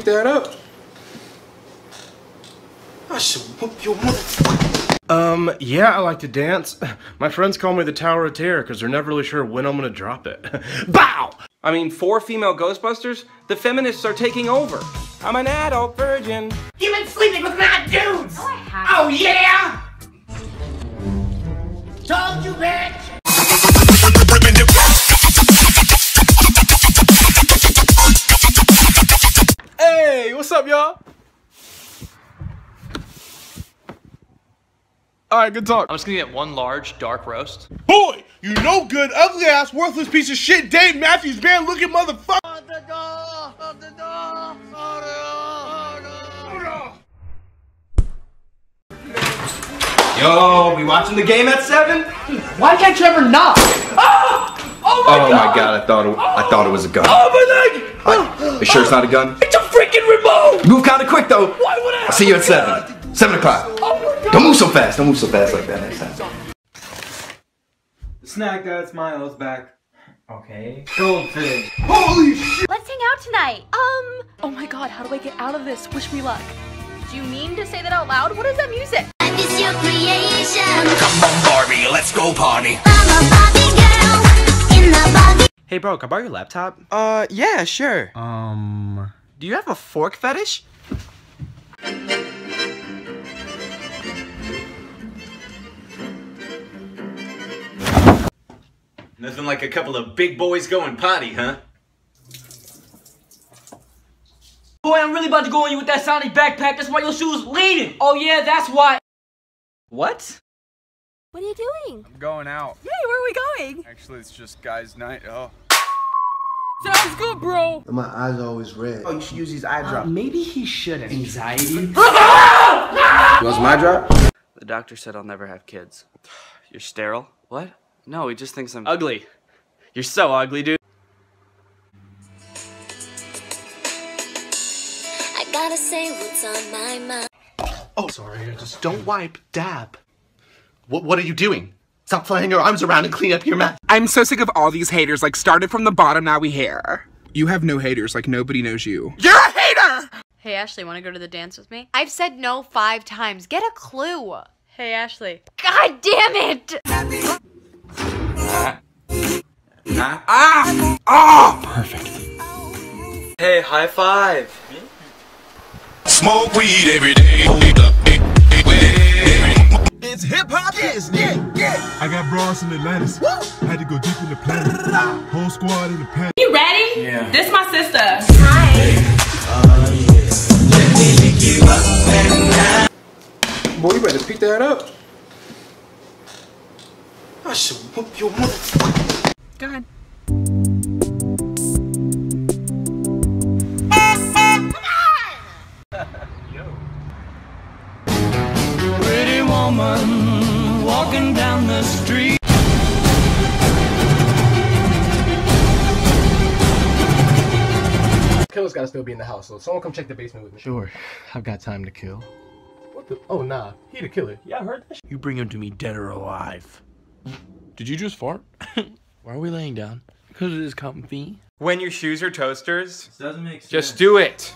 Boy, you better pick that up. I should whoop your motherfucker. Um, yeah, I like to dance. My friends call me the Tower of Terror because they're never really sure when I'm gonna drop it. Bow! I mean, four female Ghostbusters? The feminists are taking over. I'm an adult virgin. You've been sleeping with mad dudes! Oh, I have. Oh, yeah? Told you, bitch! What's up, y'all? Alright, good talk. I'm just gonna get one large dark roast. Boy, you no good, ugly ass, worthless piece of shit, Dave Matthews Band looking motherfucker. Yo, we watching the game at seven? Why can't you ever knock? Oh! Ah! Oh my Oh god! my god, I thought it, I thought it was a gun. Oh my leg! Are you sure it's not a gun? It's a freaking remote! Move kinda quick though. Why would I? I'll see you at seven. Seven o'clock. Oh! Don't move so fast. Don't move so fast like that next time. Snack that smiles back. Okay. Goldfish. Holy shit! Let's hang out tonight. Um, Oh my god, how do I get out of this? Wish me luck. do you mean to say that out loud? What is that music? It's your creation. Come on, Barbie, let's go party. I'm a Barbie girl in the Barbie. Hey, bro, can I borrow your laptop? Uh, yeah, sure. Um, Do you have a fork fetish? Nothing like a couple of big boys going potty, huh? Boy, I'm really about to go on you with that Sonic backpack. That's why your shoes leaning. Oh yeah, that's why. What? What are you doing? I'm going out. Hey, where are we going? Actually, it's just guys' night. Oh. Sounds good, bro. My eyes are always red. Oh, you should use these eye uh, drops. Maybe he shouldn't. Anxiety. you want my drop? The doctor said I'll never have kids. You're sterile? What? No, he just thinks I'm ugly. You're so ugly, dude. I gotta say what's on my mind. Oh, sorry. Just don't wipe. Dab. What, what are you doing? Stop flailing your arms around and clean up your mess. I'm so sick of all these haters. Like, started from the bottom, now we here. You have no haters. Like, nobody knows you. You're a hater! Hey, Ashley, want to go to the dance with me? I've said no five times. Get a clue. Hey, Ashley. God damn it! Ah! Oh! Perfect. Hey, high five. Smoke weed every day. It's hip hop Disney. Yeah, yeah. I got bras in Atlantis. Had to go deep in the planet. Whole squad in the panic. You ready? Yeah. This my sister. Hi. Boy, you better pick that up. I should whoop your motherfucker. Go woman walking down the street. Killer's gotta still be in the house, so someone come check the basement with me. Sure. I've got time to kill. What the? Oh, nah. He the killer. Yeah, I heard that shit. You bring him to me dead or alive. Did you just fart? Why are we laying down? Because it is comfy. When your shoes are toasters, this Doesn't make sense. just do it.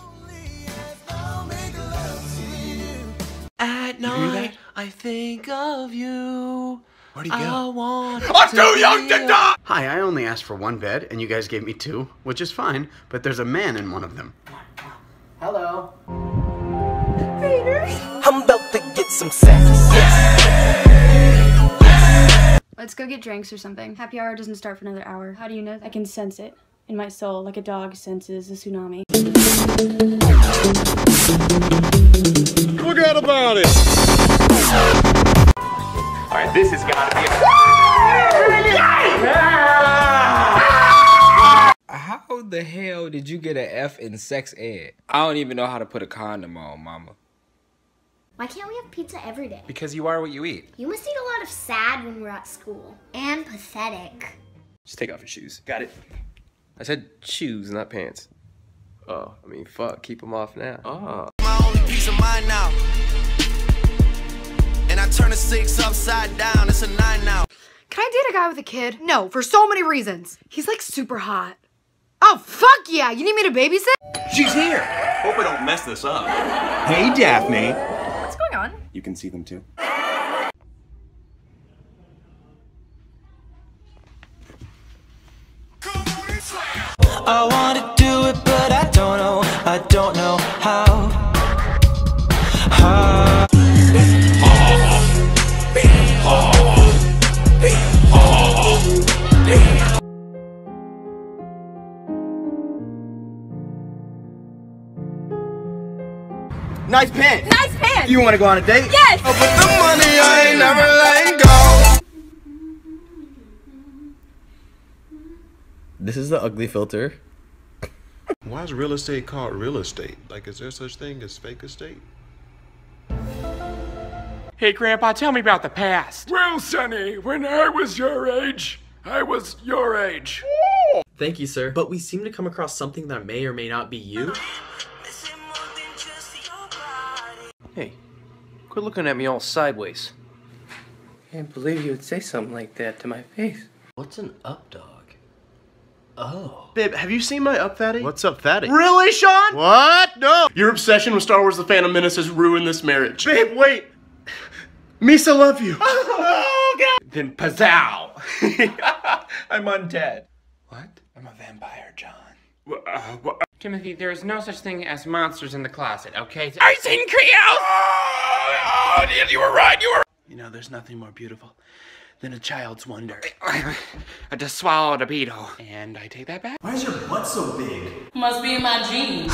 I think of you. Where'd he go? I want oh, I'm too young to die! Hi, I only asked for one bed, and you guys gave me two, which is fine, but there's a man in one of them. Hello. I'm about to get some sex. Let's go get drinks or something. Happy hour doesn't start for another hour. How do you know? I can sense it in my soul like a dog senses a tsunami. Forget about it. All right, this has got to be. A How the hell did you get an F in sex ed? I don't even know how to put a condom on, mama. Why can't we have pizza every day? Because you are what you eat. You must eat a lot of sad when we're at school. And pathetic. Just take off your shoes. Got it. I said shoes, not pants. Oh, I mean, fuck. Keep them off now. Oh. I turn a six upside down. It's a nine now. Can I date a guy with a kid? No, for so many reasons. He's like super hot. Oh, fuck yeah! You need me to babysit? She's here. Hope I don't mess this up. Hey, Daphne. What's going on? You can see them too. I wanna Nice pants. Nice pants. You want to go on a date? Yes. Oh, but the money I ain't never letting go. This is the ugly filter. Why is real estate called real estate? Like, is there such thing as fake estate? Hey, Grandpa, tell me about the past. Well, Sonny, when I was your age, I was your age. Thank you, sir. But we seem to come across something that may or may not be you. quit looking at me all sideways. I can't believe you would say something like that to my face. What's an up dog? Oh. Babe, have you seen my up fatty? What's up, fatty? Really, Sean? What? No. Your obsession with Star Wars The Phantom Menace has ruined this marriage. Babe, wait. Misa love you. Oh, God. Then pazzow. I'm undead. What? I'm a vampire, John. Uh, Timothy, there is no such thing as monsters in the closet, okay? I seen Creole! Oh, oh, you were right, you were You know, there's nothing more beautiful than a child's wonder. I just swallowed a beetle. And I take that back. Why is your butt so big? Must be in my jeans.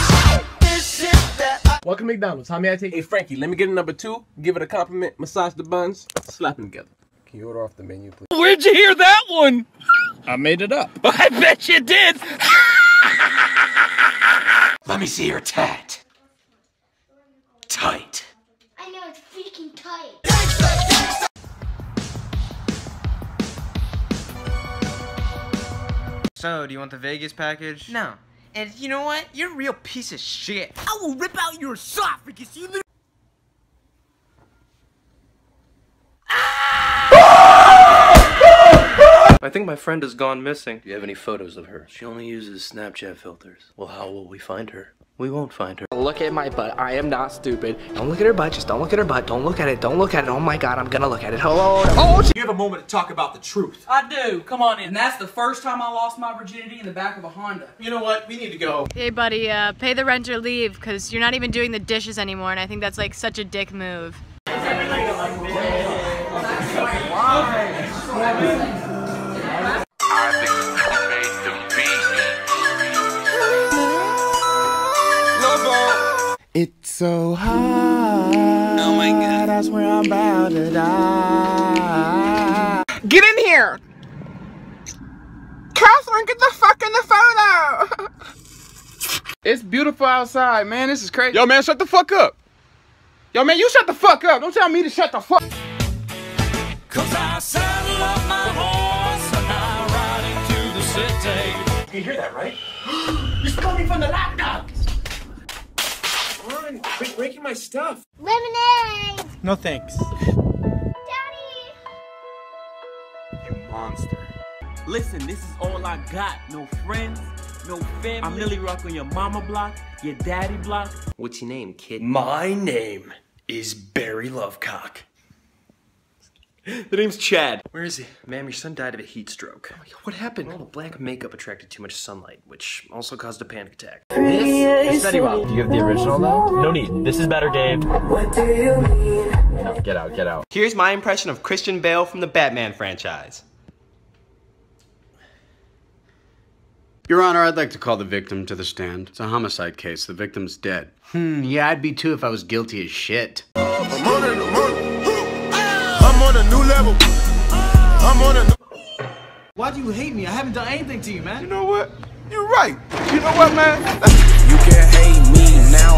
Welcome to McDonald's. How may I take? Hey Frankie, let me get a number two. Give it a compliment. Massage the buns. Slap them together. Can you order off the menu, please? Where'd you hear that one? I made it up. I bet you did. Let me see your tat. Tight. I know it's freaking tight. So, do you want the Vegas package? No. And you know what? You're a real piece of shit. I will rip out your esophagus, you I think my friend has gone missing. Do you have any photos of her? She only uses Snapchat filters. Well, how will we find her? We won't find her. Look at my butt. I am not stupid. Don't look at her butt. Just don't look at her butt. Don't look at it. Don't look at it. Oh my god, I'm gonna look at it. Hello. Oh, You have a moment to talk about the truth. I do. Come on in. And that's the first time I lost my virginity in the back of a Honda. You know what? We need to go. Hey, buddy, uh, pay the rent or leave, because you're not even doing the dishes anymore, and I think that's like such a dick move. So hot. Oh my god. That's where I'm about to die. Get in here! Catherine, get the fuck in the photo! it's beautiful outside, man. This is crazy. Yo, man, shut the fuck up. Yo, man, you shut the fuck up. Don't tell me to shut the fuck. Cause I saddle up my horse and I ride into the city. You hear that, right? It's coming from the laptop. Run, quit breaking my stuff. Lemonade! No thanks. Daddy! You monster. Listen, this is all I got. No friends, no family. I'm Lily Rock on your mama block, your daddy block. What's your name, kid? My name is Barry Lovecock. The name's Chad. Where is he? Ma'am, your son died of a heat stroke. What happened? Well, the black makeup attracted too much sunlight, which also caused a panic attack. This is Betty Bob. Do you have the original though? No need. This is better, Dave. What do you mean? Get out, get out. Here's my impression of Christian Bale from the Batman franchise. Your Honor, I'd like to call the victim to the stand. It's a homicide case. The victim's dead. Hmm, yeah, I'd be too if I was guilty as shit. I'm on a, I'm on, I'm on a new level. I'm on a new. Why do you hate me? I haven't done anything to you, man. You know what? You're right. You know what, man? You can hate me now.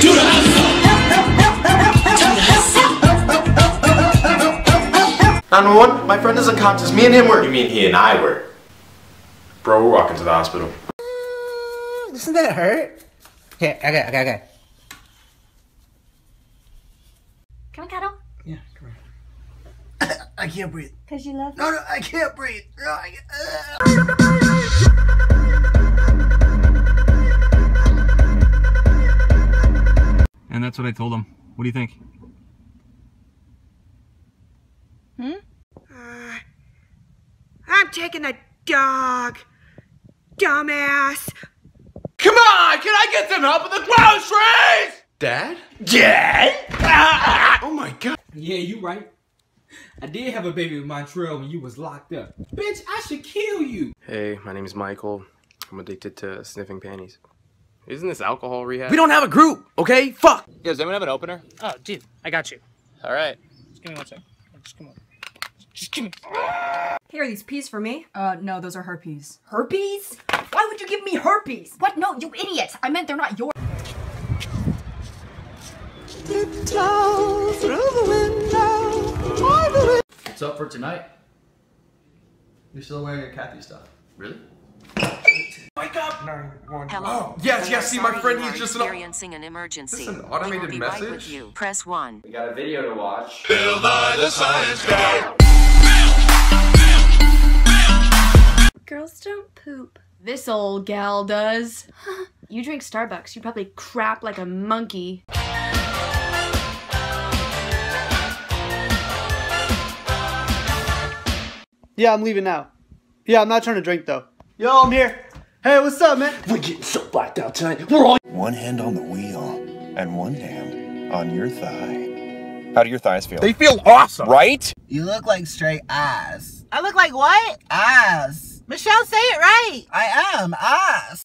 Do the Number one, my friend is unconscious. Me and him were. You mean he and I were? Bro, we're walking to the hospital. Doesn't that hurt? Okay, okay, okay, okay. Can we cuddle? I can't breathe. Because you love me? No, no, I can't breathe. And that's what I told him. What do you think? Hmm? Uh, I'm taking the dog. Dumbass. Come on, can I get some help with the groceries? Dad? Dad? Ah, oh my god. Yeah, you right. I did have a baby with Montreal when you was locked up. Bitch, I should kill you. Hey, my name is Michael. I'm addicted to sniffing panties. Isn't this alcohol rehab? We don't have a group, okay? Fuck! Yeah, does anyone have an opener? Oh, dude, I got you. All right. Just give me one sec. Just come on. Just give me. Here are these peas for me. Uh, no, those are herpes. Herpes? Why would you give me herpes? What? No, you idiot! I meant they're not yours. What's up for tonight? You're still wearing your Kathy stuff. Really? Wake up! Hello. Oh, yes, yes, see, my friend, he's just experiencing an emergency. This is an automated we will be right message? with you. Press 1. We got a video to watch. the science guy. Girls don't poop. This old gal does. you drink Starbucks, you probably crap like a monkey. Yeah, I'm leaving now. Yeah, I'm not trying to drink though. Yo, I'm here. Hey, what's up, man? We're getting so blacked out tonight. We're all. One hand on the wheel and one hand on your thigh. How do your thighs feel? They feel awesome! Right? You look like straight ass. I look like what? Ass. Michelle, say it right. I am ass.